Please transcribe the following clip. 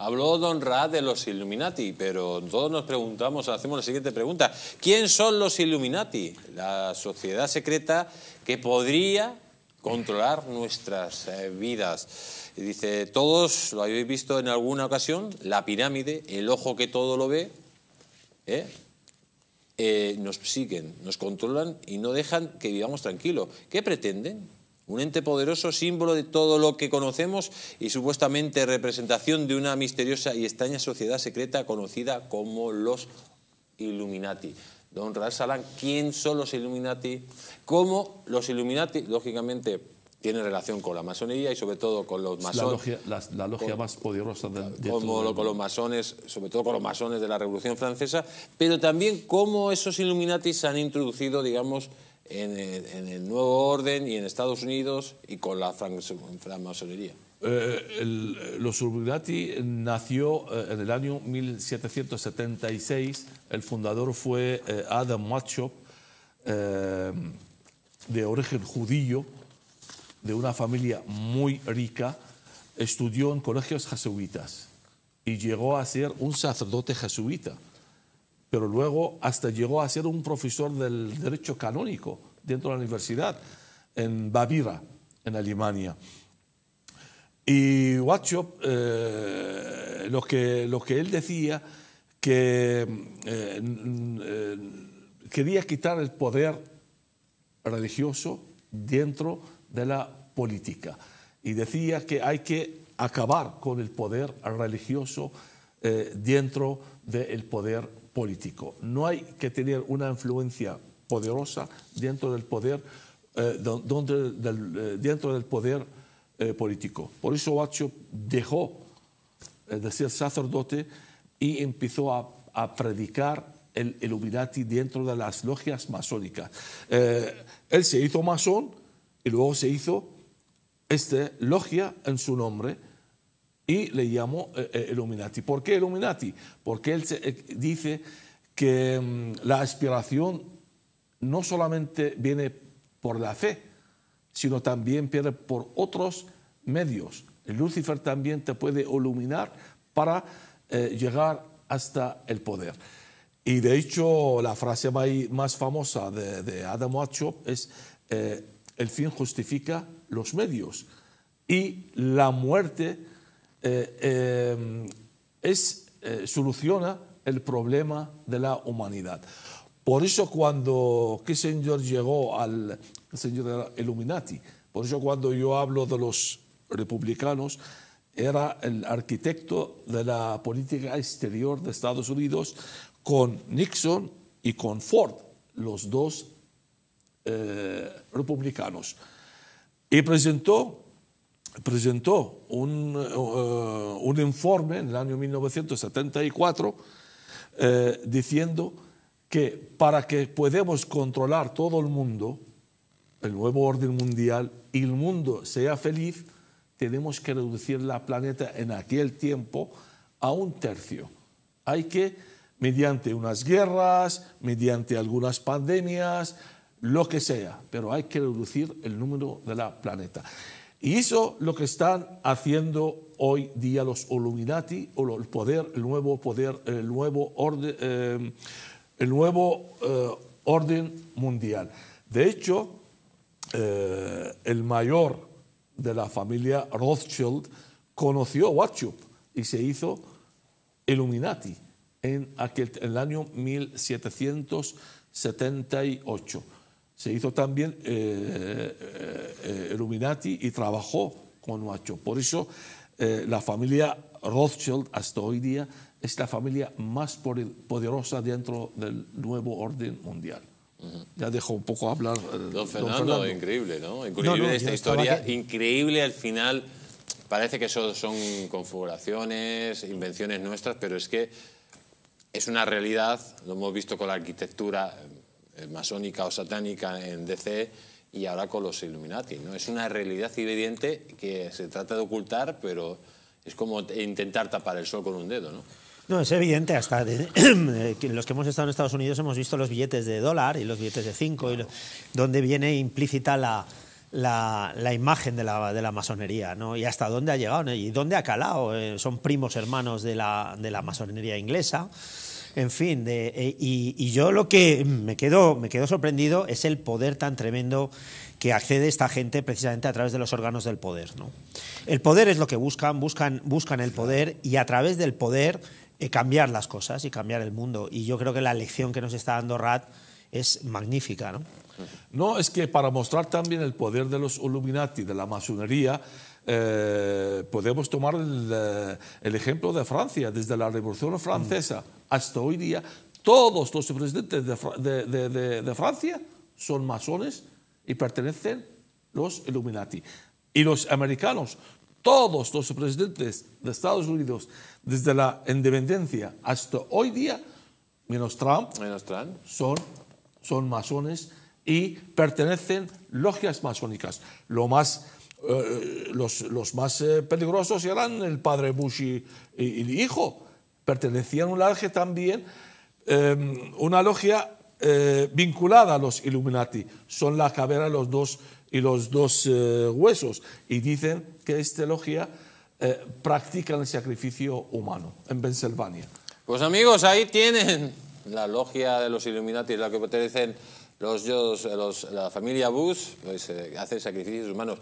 Habló Don Ra de los Illuminati, pero todos nos preguntamos, hacemos la siguiente pregunta. ¿Quién son los Illuminati? La sociedad secreta que podría controlar nuestras eh, vidas. Dice, todos lo habéis visto en alguna ocasión, la pirámide, el ojo que todo lo ve, ¿eh? Eh, nos siguen, nos controlan y no dejan que vivamos tranquilos. ¿Qué pretenden? Un ente poderoso, símbolo de todo lo que conocemos y supuestamente representación de una misteriosa y extraña sociedad secreta conocida como los Illuminati. Don Raúl Salán, ¿quién son los Illuminati? ¿Cómo los Illuminati, lógicamente, tienen relación con la masonería y sobre todo con los masones. La logia, más poderosa del de Como con los masones, sobre todo con los masones de la Revolución Francesa, pero también cómo esos Illuminati se han introducido, digamos, en el, nuevo orden y en Estados Unidos y con la francmasonería. Eh, los Illuminati nació eh, en el año 1776. El fundador fue eh, Adam Weishaupt, de origen judío, de una familia muy rica. Estudió en colegios jesuitas y llegó a ser un sacerdote jesuita. Pero luego hasta llegó a ser un profesor del derecho canónico dentro de la universidad en Baviera, en Alemania. Y Watchop, eh, lo, que, lo que él decía, que eh, eh, quería quitar el poder religioso dentro de la política. Y decía que hay que acabar con el poder religioso dentro del poder político. No hay que tener una influencia poderosa dentro del poder, donde, dentro del poder eh, político. Por eso Watchop dejó eh, de ser sacerdote y empezó a, predicar el Illuminati dentro de las logias masónicas. Eh, él se hizo masón y luego se hizo esta logia en su nombre y le llamó Illuminati. ¿Por qué Illuminati? Porque él dice que mm, la aspiración no solamente viene por la fe, sino también pierde por otros medios. El Lucifer también te puede iluminar para eh, llegar hasta el poder. Y de hecho, la frase más famosa de, Adam Weishaupt es eh, el fin justifica los medios. Y la muerte eh, es, soluciona el problema de la humanidad. Por eso cuando Kissinger llegó al señor Illuminati, por eso cuando yo hablo de los republicanos, era el arquitecto de la política exterior de Estados Unidos con Nixon y con Ford, los dos eh, republicanos. Y presentó, presentó un, eh, un, informe en el año 1974 eh, diciendo que para que podamos controlar todo el mundo, el nuevo orden mundial y el mundo sea feliz, tenemos que reducir la planeta en aquel tiempo a un tercio. Hay que, mediante unas guerras, mediante algunas pandemias, lo que sea, pero hay que reducir el número de la planeta. Y eso lo que están haciendo hoy día los Illuminati, o el nuevo poder, el nuevo orden, eh, eh, orden mundial. De hecho, eh, el mayor de la familia Rothschild conoció a Watchup y se hizo Illuminati en, aquel, el año 1778. Se hizo también eh, Illuminati y trabajó con Watchup. Por eso la familia Rothschild hasta hoy día es la familia más poderosa dentro del nuevo orden mundial. Ya dejo un poco hablar. Eh, don, Fernando, increíble, ¿no? Increíble esta historia, increíble al final. Parece que eso son configuraciones, invenciones nuestras, pero es que es una realidad, lo hemos visto con la arquitectura eh, masónica o satánica en DC y ahora con los Illuminati, ¿no? Es una realidad evidente que se trata de ocultar, pero es como intentar tapar el sol con un dedo, ¿no? No, es evidente, hasta los que hemos estado en Estados Unidos hemos visto los billetes de dólar y los billetes de cinco, donde viene implícita la, la, la imagen de la, de la masonería, ¿no? Y hasta dónde ha llegado, ¿no? y dónde ha calado. Eh, son primos hermanos de la, de la masonería inglesa. En fin, de, eh, y, y yo lo que me quedo, me quedo sorprendido es el poder tan tremendo que accede esta gente precisamente a través de los órganos del poder. ¿no? El poder es lo que buscan, buscan, buscan el poder y a través del poder eh, cambiar las cosas y cambiar el mundo. Y yo creo que la lección que nos está dando Rat es magnífica. ¿no? No, es que para mostrar también el poder de los Illuminati, de la masonería, eh, podemos tomar el, eh, el, ejemplo de Francia. Desde la Revolución Francesa hasta hoy día, todos los presidentes de, de, de, de Francia son masones y pertenecen los Illuminati. Y los americanos, todos los presidentes de Estados Unidos, desde la independencia hasta hoy día, menos Trump, Menos Trump. son, son masones y pertenecen logias masónicas. Lo más, eh, los, los, más eh, peligrosos eran el padre Bush y, y, y el hijo. Pertenecían a una logia también, eh, una logia vinculada a los Illuminati. Son la cabera los dos, y los dos huesos. Y dicen que esta logia practica el sacrificio humano en Pensilvania. Pues amigos, ahí tienen la logia de los Illuminati, la que pertenecen los, los, la familia Bush, pues eh, hacen sacrificios humanos.